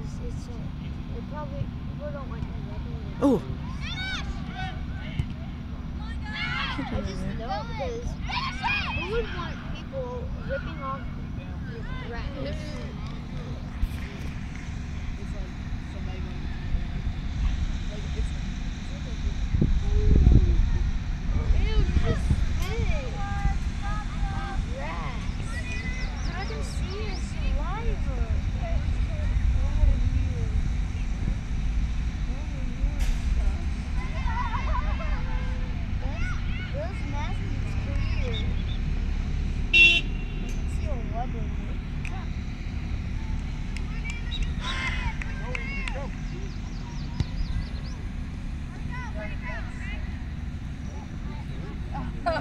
it's a, uh, it probably don't. Oh. I just know because would want people ripping off your?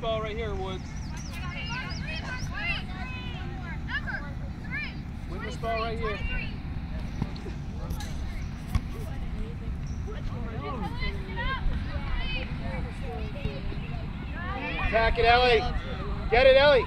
ball right Woods. Win this ball right here. Attack it, Ellie. Get it, Ellie.